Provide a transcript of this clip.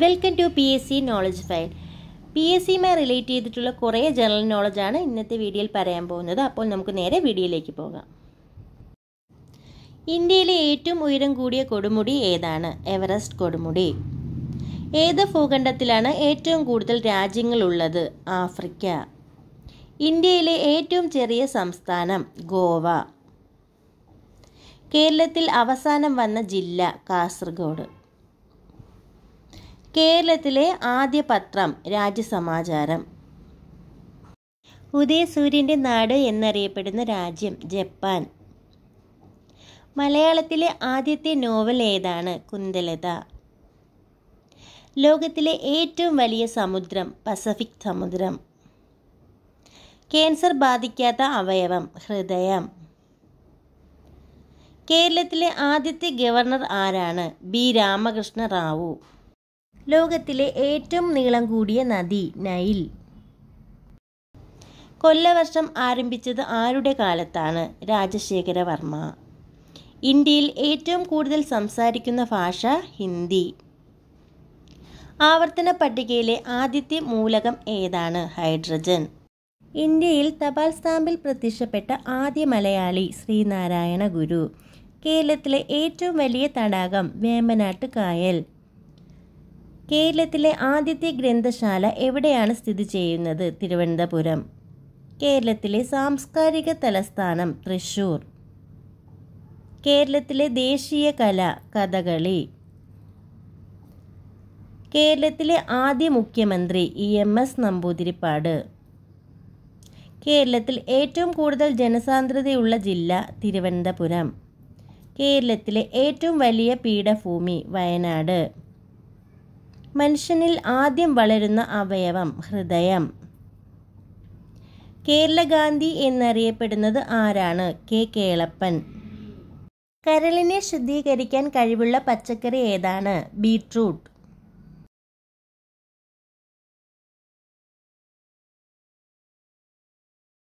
Welcome to P S C knowledge file P S സിയുമായി relate ചെയ്തിട്ടുള്ള കുറേ general നോളജാണ് ഇന്നത്തെ വീഡിയോയിൽ പറയാൻ പോകുന്നത്. അപ്പോൾ നമുക്ക് നേരെ വീഡിയോയിലേക്ക് പോകാം. ഇന്ത്യയിലെ ഏറ്റവും ഉയരം കൂടിയ കൊടുമുടി ഏതാണ്? എവറസ്റ്റ് കൊടുമുടി. ഏത് ഭൂഖണ്ഡത്തിലാണ് ഏറ്റവും കൂടുതൽ രാജ്യങ്ങളുള്ളത്? ആഫ്രിക്ക. ഇന്ത്യയിലെ ഏറ്റവും ചെറിയ സംസ്ഥാനം ഗോവ. കേരളത്തിൽ അവസാനം വന്ന ജില്ല കാസർഗോഡ്. കേരളത്തിലെ ആദ്യ പത്രം രാജ്യസമാചാരം. ഉദയസൂര്യന്റെ നാട് എന്നറിയപ്പെടുന്ന രാജ്യം ജപ്പാൻ. മലയാളത്തിലെ ആദ്യത്തെ നോവൽ ഏതാണ്? കുന്തലത. ലോകത്തിലെ ഏറ്റവും വലിയ സമുദ്രം പസഫിക് സമുദ്രം. ക്യാൻസർ ബാധിക്കാത്ത അവയവം ഹൃദയം. കേരളത്തിലെ ആദ്യത്തെ ഗവർണർ ആരാണ്? ബി. രാമകൃഷ്ണ റാവു. ലോകത്തിലെ ഏറ്റവും നീളം കൂടിയ നദി നൈൽ. കൊല്ലവർഷം ആരംഭിച്ചത് ആരുടെ കാലത്താണ്? രാജശേഖരവർമ്മ ഇന്ത്യയിൽ ഏറ്റവും കൂടുതൽ സംസാരിക്കുന്ന ഭാഷ ഹിന്ദി. ആവർത്തന പട്ടികയിലെ ആദ്യത്തെ മൂലകം ഏതാണ്? ഹൈഡ്രജൻ. ഇന്ത്യയിൽ തപാൽ സ്റ്റാമ്പിൽ പ്രത്യക്ഷപ്പെട്ട ആദ്യ മലയാളി ശ്രീനാരായണ ഗുരു. കേരളത്തിലെ ഏറ്റവും വലിയ തടാകം വേമ്പനാട്ട് കായൽ. കേരളത്തിലെ ആദ്യത്തെ ഗ്രന്ഥശാല എവിടെയാണ് സ്ഥിതി ചെയ്യുന്നത്? തിരുവനന്തപുരം. കേരളത്തിലെ സാംസ്കാരിക തലസ്ഥാനം തൃശൂർ. കേരളത്തിലെ ദേശീയ കല കഥകളി. കേരളത്തിലെ ആദ്യ മുഖ്യമന്ത്രി ഇ എം എസ് നമ്പൂതിരിപ്പാട്. കേരളത്തിൽ ഏറ്റവും കൂടുതൽ ജനസാന്ദ്രതയുള്ള ജില്ല തിരുവനന്തപുരം. കേരളത്തിലെ ഏറ്റവും വലിയ പീഠഭൂമി വയനാട്. മനുഷ്യനിൽ ആദ്യം വളരുന്ന അവയവം ഹൃദയം. കേരളഗാന്ധി എന്നറിയപ്പെടുന്നത് ആരാണ്? കെ. കേളപ്പൻ. കരളിനെ ശുദ്ധീകരിക്കാൻ കഴിവുള്ള പച്ചക്കറി ഏതാണ്? ബീട്രൂട്ട്.